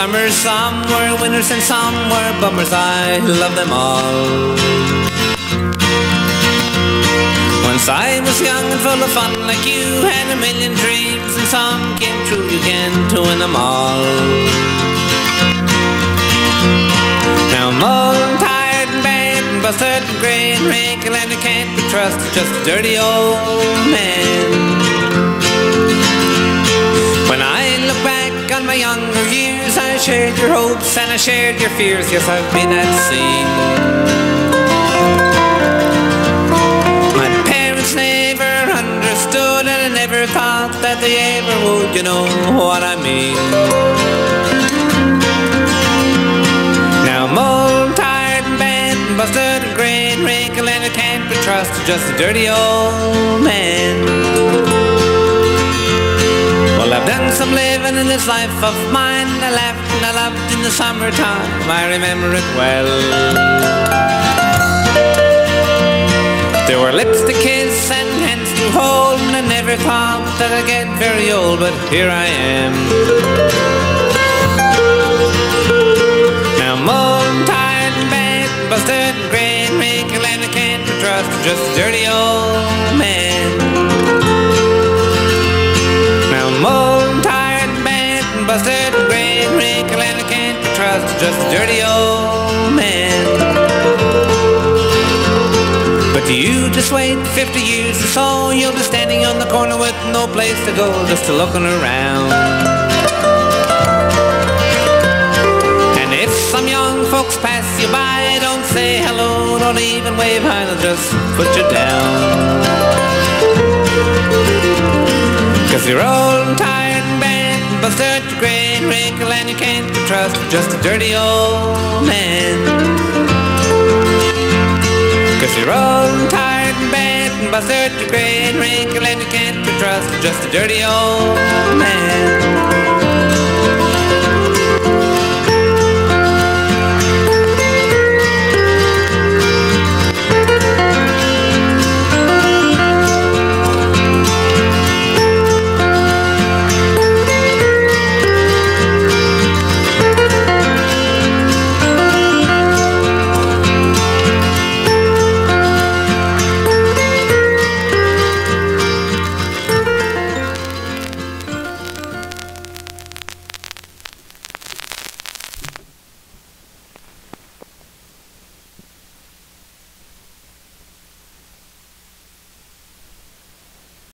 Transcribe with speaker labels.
Speaker 1: summers some were winners and some were bummers. I love them all. Once I was young and full of fun like you Had a million dreams and some came true You can't win them all Now I'm old, and tired and bad and busted and grey and wrinkled And I can't be trusted, just a dirty old man When I younger years I shared your hopes and I shared your fears. Yes, I've been at sea. My parents never understood and I never thought that they ever would, you know what I mean. Now I'm old, tired and bad and busted and gray and wrinkled and I can't be trusted, just a dirty old in this life of mine. I laughed and I loved in the summertime. I remember it well. There were lips to kiss and hands to hold, and I never thought that I'd get very old, but here I am. Now I'm old, tired, and bad, busted, and grey, and wrinkled, and I can't be trusted, just a dirty old man. Just a dirty old man. But you just wait 50 years or so You'll be standing on the corner with no place to go Just to looking around. And if some young folks pass you by Don't say hello, don't even wave hi They'll just put you down. Cause you're old and tired and bad Busted, gray and wrinkled And you can't be trusted. Just a dirty old man. Cause you're old and tired and bad and you're gray and wrinkled and you can't be trusted, just a dirty old man.